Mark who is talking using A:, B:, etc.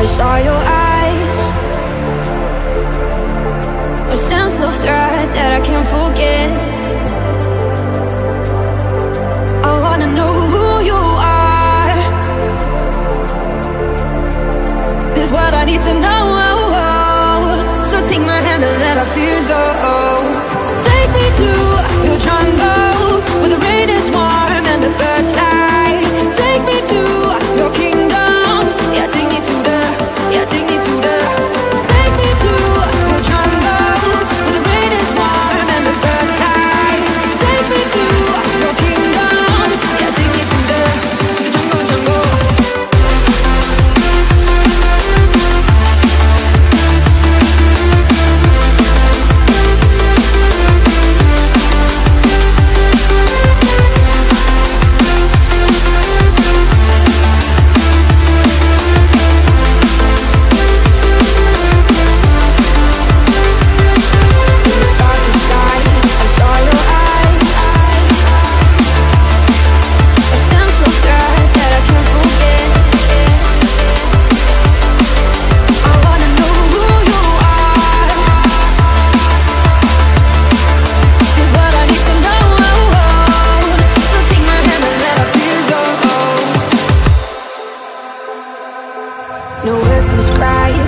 A: I saw your eyes. A sense of threat that I can't forget. I wanna know who you are. This what I need to know. So take my hand and let our fears go. no words to describe